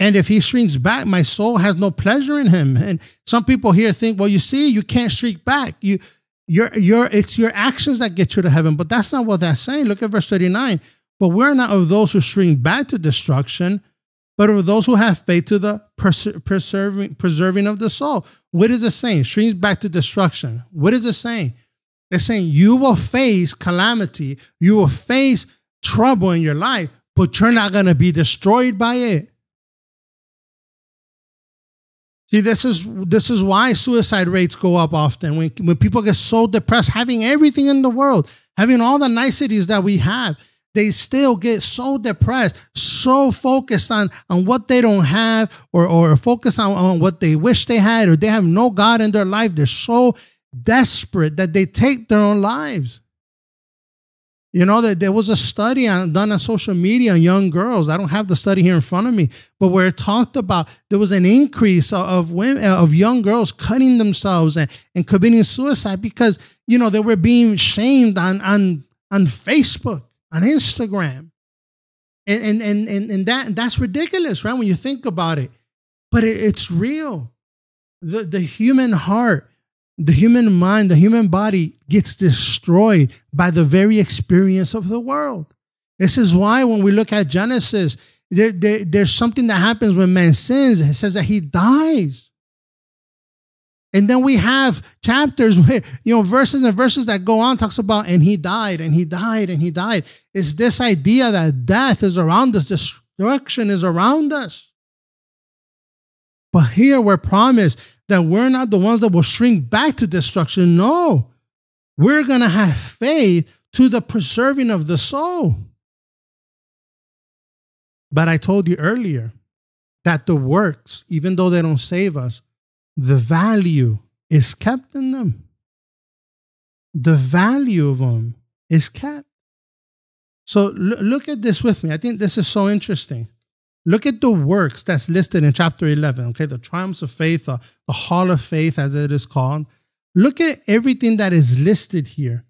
[SPEAKER 1] And if he shrinks back, my soul has no pleasure in him. And some people here think, well, you see, you can't shrink back. You, your, your, it's your actions that get you to heaven. But that's not what that's saying. Look at verse 39. But we're not of those who shrink back to destruction, but of those who have faith to the preserving, preserving of the soul. What is it saying? Shrinks back to destruction. What is it saying? It's saying you will face calamity, you will face trouble in your life, but you're not going to be destroyed by it. See, this is this is why suicide rates go up often when when people get so depressed, having everything in the world, having all the niceties that we have, they still get so depressed, so focused on on what they don't have, or or focus on, on what they wish they had, or they have no God in their life. They're so desperate that they take their own lives. You know, that there was a study on, done on social media on young girls. I don't have the study here in front of me, but where it talked about there was an increase of women, uh, of young girls cutting themselves and, and committing suicide because, you know, they were being shamed on, on, on Facebook, on Instagram. And, and, and, and that, that's ridiculous, right? When you think about it, but it, it's real. The, the human heart the human mind, the human body gets destroyed by the very experience of the world. This is why when we look at Genesis, there, there, there's something that happens when man sins. It says that he dies. And then we have chapters where, you know, verses and verses that go on, talks about, and he died, and he died, and he died. It's this idea that death is around us, destruction is around us. But here we're promised that we're not the ones that will shrink back to destruction. No, we're going to have faith to the preserving of the soul. But I told you earlier that the works, even though they don't save us, the value is kept in them. the value of them is kept. So look at this with me. I think this is so interesting. Look at the works that's listed in chapter 11, okay? The triumphs of faith, uh, the hall of faith, as it is called. Look at everything that is listed here,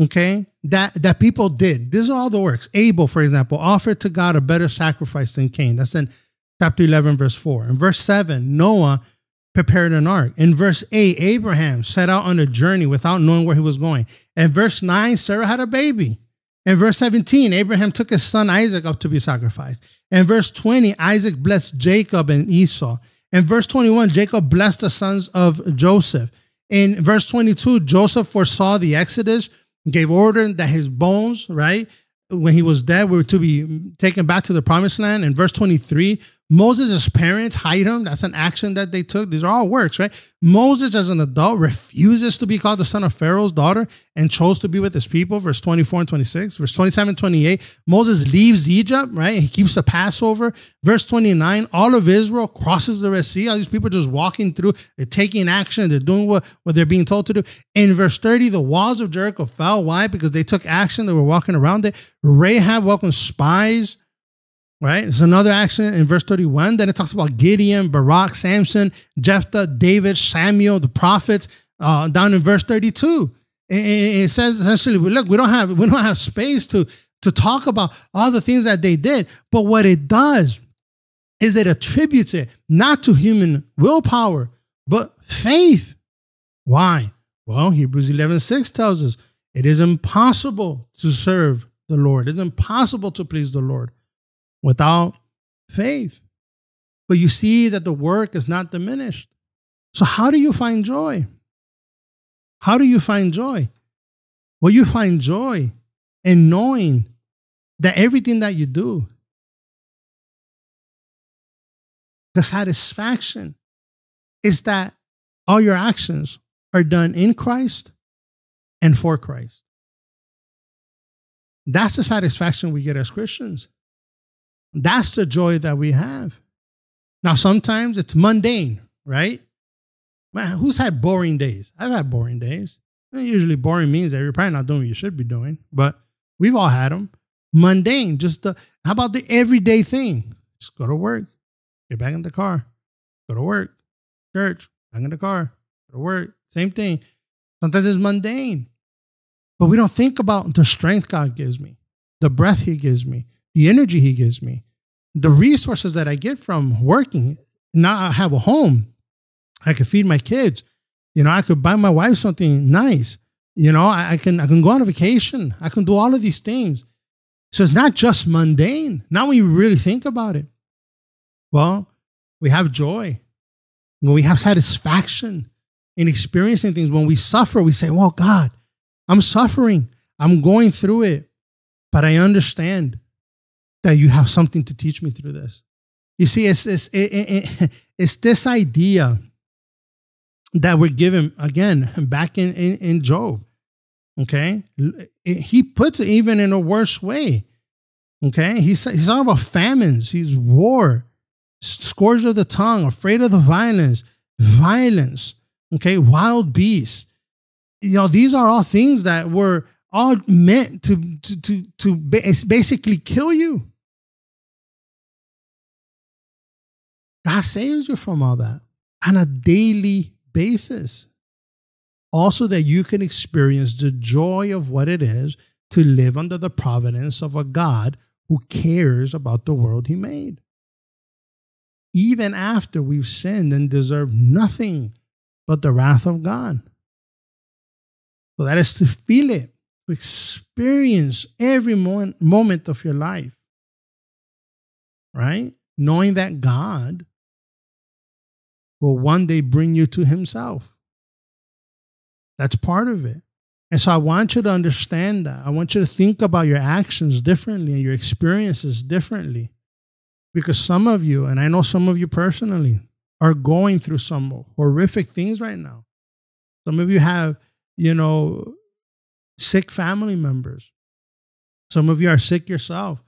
[SPEAKER 1] okay? That, that people did. These are all the works. Abel, for example, offered to God a better sacrifice than Cain. That's in chapter 11, verse 4. In verse 7, Noah prepared an ark. In verse 8, Abraham set out on a journey without knowing where he was going. In verse 9, Sarah had a baby. In verse 17, Abraham took his son Isaac up to be sacrificed. In verse 20, Isaac blessed Jacob and Esau. In verse 21, Jacob blessed the sons of Joseph. In verse 22, Joseph foresaw the Exodus, gave order that his bones, right, when he was dead, were to be taken back to the promised land. In verse 23, Moses' parents hide him. That's an action that they took. These are all works, right? Moses, as an adult, refuses to be called the son of Pharaoh's daughter and chose to be with his people. Verse 24 and 26. Verse 27 28. Moses leaves Egypt, right? He keeps the Passover. Verse 29. All of Israel crosses the Red Sea. All these people just walking through. They're taking action. They're doing what, what they're being told to do. In verse 30, the walls of Jericho fell. Why? Because they took action. They were walking around it. Rahab welcomed spies right? It's another action in verse 31. Then it talks about Gideon, Barak, Samson, Jephthah, David, Samuel, the prophets, uh, down in verse 32. It, says essentially, look, we don't have we don't have space to to talk about all the things that they did. But what it does is it attributes it not to human willpower, but faith. Why? Well, Hebrews 11 6 tells us it is impossible to serve the Lord. It's impossible to please the Lord without faith. But you see that the work is not diminished. So, how do you find joy? How do you find joy? Well, you find joy in knowing that everything that you do, the satisfaction is that all your actions are done in Christ and for Christ. That's the satisfaction we get as Christians. That's the joy that we have. Now, sometimes it's mundane, right? Man, who's had boring days? I've had boring days. Usually, boring means that you're probably not doing what you should be doing, but we've all had them. Mundane, just the, how about the everyday thing? Just go to work, get back in the car, go to work, church, back in the car, go to work, same thing. Sometimes it's mundane, but we don't think about the strength God gives me, the breath He gives me, the energy he gives me, the resources that I get from working. Now I have a home. I can feed my kids. You know, I could buy my wife something nice. You know, I, I can I can go on a vacation. I can do all of these things. So it's not just mundane. Now when you really think about it, well, we have joy. When we have satisfaction in experiencing things, when we suffer, we say, Well, God, I'm suffering. I'm going through it. But I understand that you have something to teach me through this. You see, it's, it's, it, it, <laughs> it's this idea that we're given again back in, in, in Job. Okay. He puts it even in a worse way. Okay. He's, he's talking about famines, he's war, scourge of the tongue, afraid of the violence, violence. Okay. Wild beasts. You know, these are all things that were all meant to, to, to, to basically kill you. God saves you from all that on a daily basis. Also, that you can experience the joy of what it is to live under the providence of a God who cares about the world he made. Even after we've sinned and deserve nothing but the wrath of God. So that is to feel it, to experience every moment of your life, right? Knowing that God will one day bring you to Himself. That's part of it. And so I want you to understand that. I want you to think about your actions differently and your experiences differently. Because some of you, and I know some of you personally, are going through some horrific things right now. Some of you have, you know, sick family members. Some of you are sick yourself.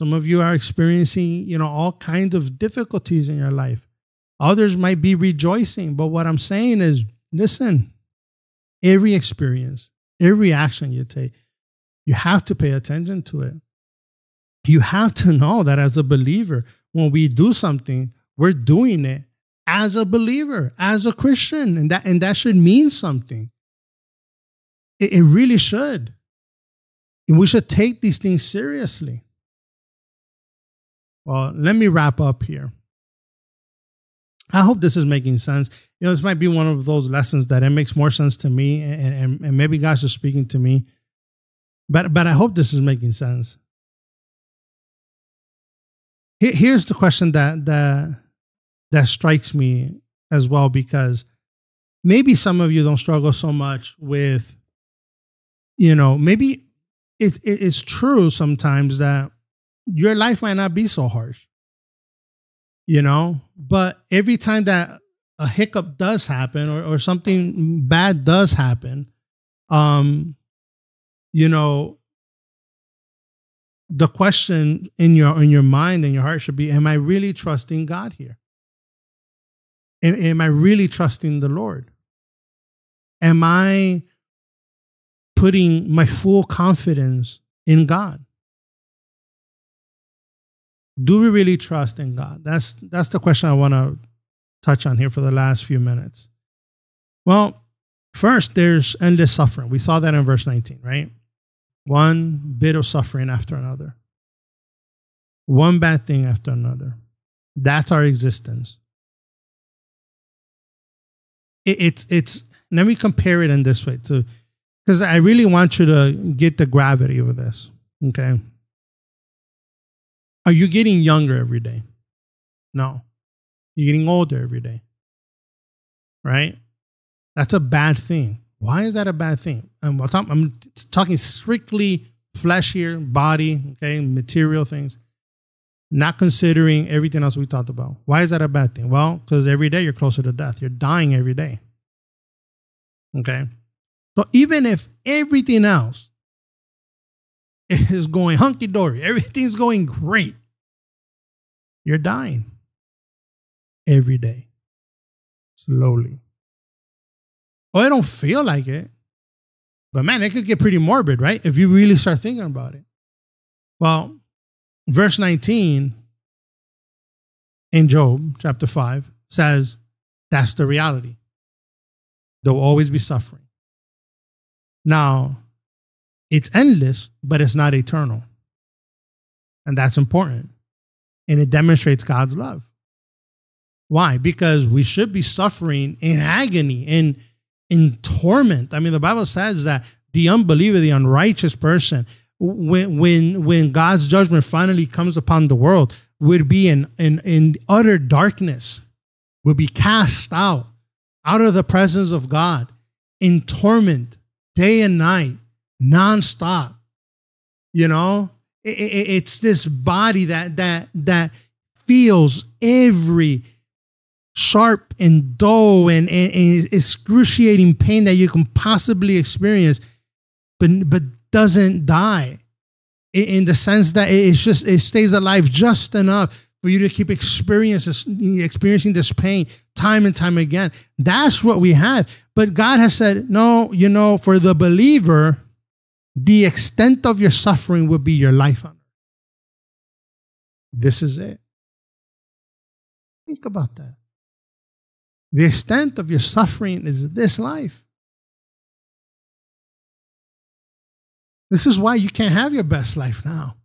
[SPEAKER 1] Some of you are experiencing, you know, all kinds of difficulties in your life. Others might be rejoicing, but what I'm saying is listen, every experience, every action you take, you have to pay attention to it. You have to know that as a believer, when we do something, we're doing it as a believer, as a Christian, and that and that should mean something. It, it really should. And we should take these things seriously. Well, let me wrap up here. I hope this is making sense. You know, this might be one of those lessons that it makes more sense to me, and, and, and maybe God's just speaking to me. But but I hope this is making sense. Here's the question that that that strikes me as well, because maybe some of you don't struggle so much with, you know, maybe it, it it's true sometimes that your life might not be so harsh you know? But every time that a hiccup does happen or, or something bad does happen um you know the question in your in your mind and your heart should be am i really trusting god here? Am, am i really trusting the lord? Am i putting my full confidence in god do we really trust in God? That's that's the question I want to touch on here for the last few minutes. Well, first there's endless suffering. We saw that in verse 19, right? One bit of suffering after another. One bad thing after another. That's our existence. It, it's it's let me compare it in this way to because I really want you to get the gravity of this. Okay. Are you getting younger every day? No. You're getting older every day. Right? That's a bad thing. Why is that a bad thing? I'm, I'm talking strictly flesh here, body, okay, material things, not considering everything else we talked about. Why is that a bad thing? Well, because every day you're closer to death. You're dying every day. Okay? So even if everything else <laughs> is going hunky dory. Everything's going great. You're dying every day, slowly. Oh, I don't feel like it. But man, it could get pretty morbid, right? If you really start thinking about it. Well, verse 19 in Job chapter 5 says that's the reality. There will always be suffering. Now, it's endless, but it's not eternal. And that's important. And it demonstrates God's love. Why? Because we should be suffering in agony, in, in torment. I mean, the Bible says that the unbeliever, the unrighteous person, when, when, when God's judgment finally comes upon the world, would be in, in, in utter darkness, would be cast out, out of the presence of God, in torment, day and night nonstop. You know, it, it, it's this body that that that feels every sharp and dull and, and, and excruciating pain that you can possibly experience, but but doesn't die. In, the sense that it's just it stays alive just enough for you to keep experiencing experiencing this pain time and time again. That's what we have. But God has said, no, you know, for the believer, the extent of your suffering will be your life on earth. This is it. Think about that. The extent of your suffering is this life. This is why you can't have your best life now.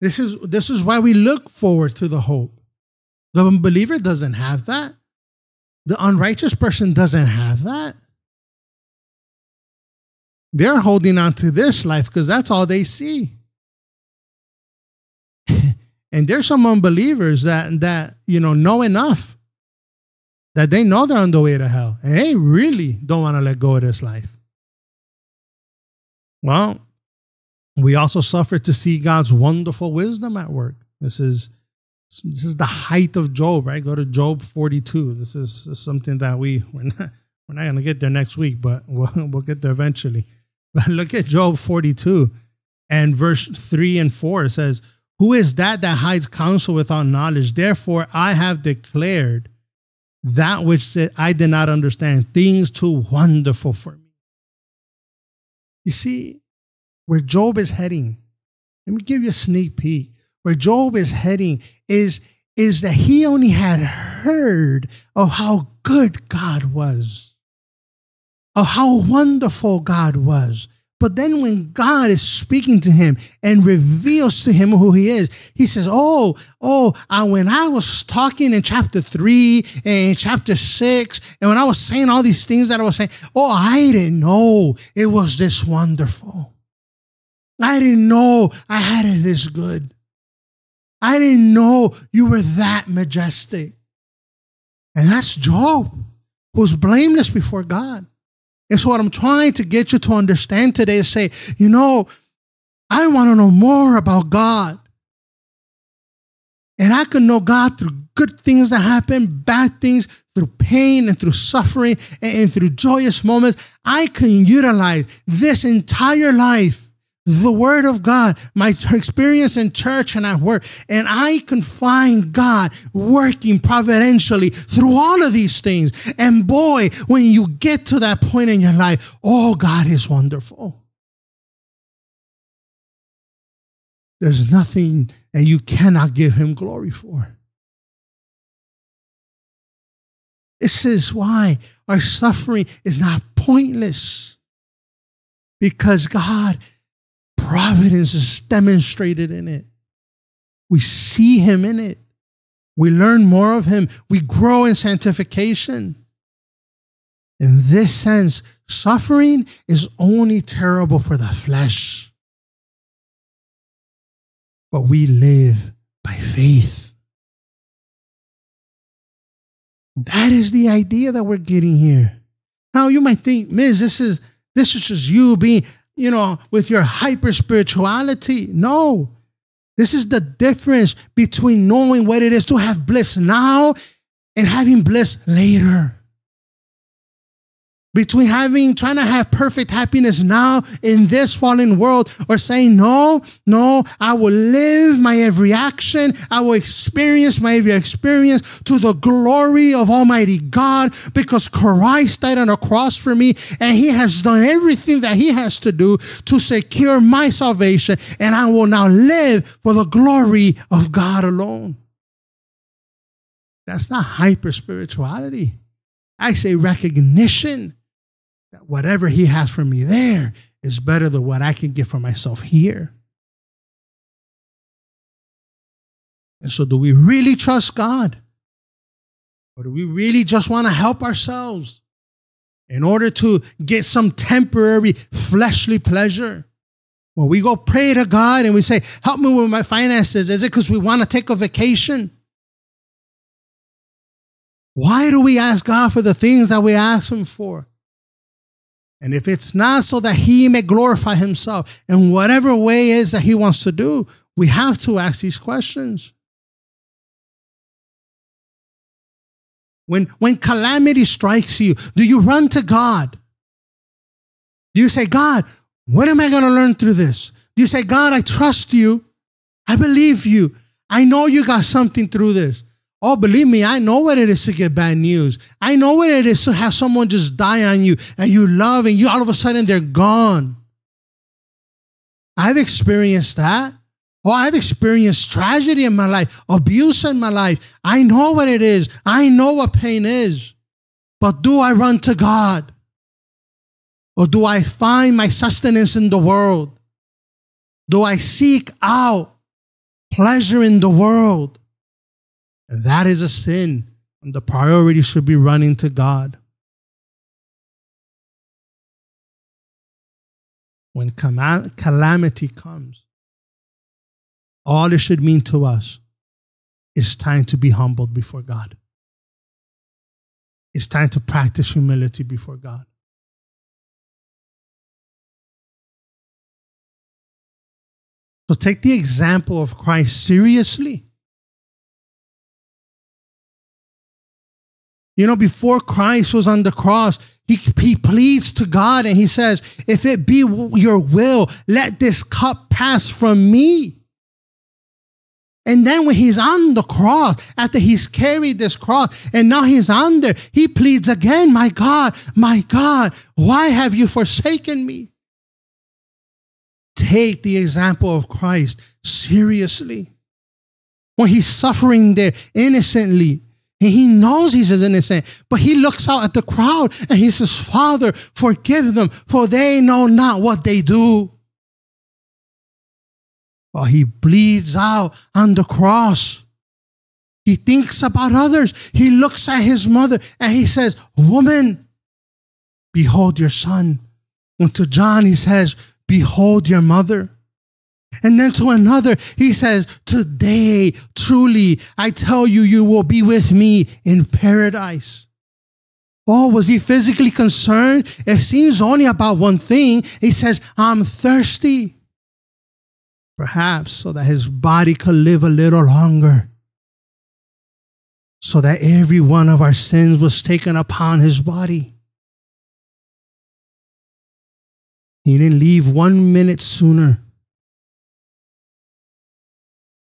[SPEAKER 1] This is, this is why we look forward to the hope. The unbeliever doesn't have that. The unrighteous person doesn't have that. They're holding on to this life because that's all they see. <laughs> and there's some unbelievers that that you know know enough that they know they're on the way to hell and they really don't want to let go of this life. Well, we also suffer to see God's wonderful wisdom at work. This is this is the height of Job, right? Go to Job 42. This is something that we <laughs> we're not, we're not going to get there next week, but <laughs> we'll, we'll get there eventually. <laughs> Look at Job 42 and verse 3 and 4. It says, Who is that that hides counsel without knowledge? Therefore, I have declared that which I did not understand, things too wonderful for me. You see, where Job is heading, let me give you a sneak peek. Where Job is heading is, is that he only had heard of how good God was, of how wonderful God was. But then when God is speaking to him and reveals to him who he is, he says, Oh, oh, uh, when I was talking in chapter three and chapter six, and when I was saying all these things that I was saying, oh, I didn't know it was this wonderful. I didn't know I had it this good. I didn't know you were that majestic. And that's Job, who's blameless before God. So, what I'm trying to get you to understand today is say, you know, I want to know more about God. And I can know God through good things that happen, bad things, through pain and through suffering and, and through joyous moments. I can utilize this entire life the word of God, my experience in church and at work, and I can find God working providentially through all of these things. And boy, when you get to that point in your life, oh, God is wonderful. There's nothing that you cannot give him glory for. This is why our suffering is not pointless because God providence is demonstrated in it. We see him in it. We learn more of him. We grow in sanctification. In this sense, suffering is only terrible for the flesh. But we live by faith. That is the idea that we're getting here. Now you might think, Miz, this is this is just you being you know, with your hyper spirituality. No. This is the difference between knowing what it is to have bliss now and having bliss later between having trying to have perfect happiness now in this fallen world or saying no no i will live my every action. I will experience my every experience to the glory of almighty god because christ died on a cross for me and he has done everything that he has to do to secure my salvation and i will now live for the glory of god alone. That's not hyper spirituality i say recognition that whatever He has for me there is better than what I can get for myself here. And so, do we really trust God? Or do we really just want to help ourselves in order to get some temporary fleshly pleasure? When we go pray to God and we say, Help me with my finances, is it because we want to take a vacation? Why do we ask God for the things that we ask Him for? And if it's not so that he may glorify himself in whatever way is that he wants to do, we have to ask these questions. When, when calamity strikes you, do you run to God? Do you say, God, what am I going to learn through this? Do you say, God, I trust you. I believe you. I know you got something through this. Oh, believe me, I know what it is to get bad news. I know what it is to have someone just die on you and you love and you all of a sudden they're gone. I've experienced that. Oh, I've experienced tragedy in my life, abuse in my life. I know what it is. I know what pain is. But do I run to God? Or do I find my sustenance in the world? Do I seek out pleasure in the world? And that is a sin. And the priority should be running to God. When calamity comes, all it should mean to us is time to be humbled before God. It's time to practice humility before God. So take the example of Christ seriously You know, before Christ was on the cross, he, he pleads to God and he says, If it be your will, let this cup pass from me. And then when he's on the cross, after he's carried this cross and now he's on there, he pleads again, My God, my God, why have you forsaken me? Take the example of Christ seriously. When he's suffering there innocently, and he knows he's innocent, but he looks out at the crowd and he says, Father, forgive them, for they know not what they do. While he bleeds out on the cross. He thinks about others. He looks at his mother and he says, Woman, behold your son. And to John, he says, Behold your mother. And then to another, he says, Today, truly, I tell you, you will be with me in paradise. Oh, was he physically concerned? It seems only about one thing. He says, I'm thirsty. Perhaps so that his body could live a little longer. So that every one of our sins was taken upon his body. He didn't leave one minute sooner.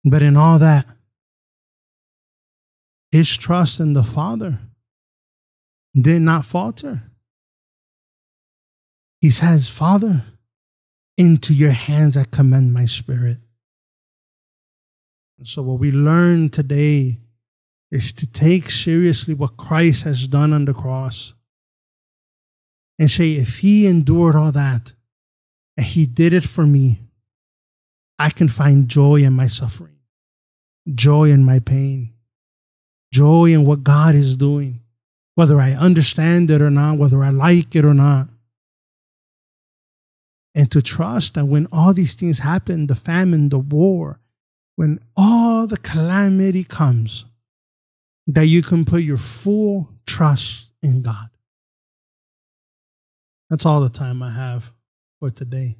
[SPEAKER 1] But in all that, his trust in the Father did not falter. He says, Father, into your hands I commend my spirit. So, what we learn today is to take seriously what Christ has done on the cross and say, if he endured all that and he did it for me, I can find joy in my suffering, joy in my pain, joy in what God is doing, whether I understand it or not, whether I like it or not. And to trust that when all these things happen the famine, the war, when all the calamity comes, that you can put your full trust in God. That's all the time I have for today.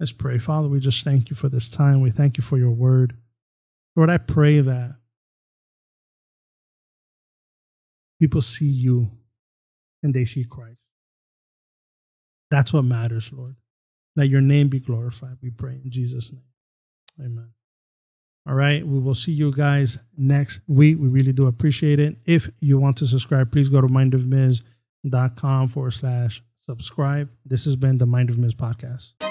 [SPEAKER 1] Let's pray. Father, we just thank you for this time. We thank you for your word. Lord, I pray that people see you and they see Christ. That's what matters, Lord. That your name be glorified, we pray in Jesus' name. Amen. All right. We will see you guys next week. We really do appreciate it. If you want to subscribe, please go to mindofmiz.com forward slash subscribe. This has been the Mind of Miz podcast.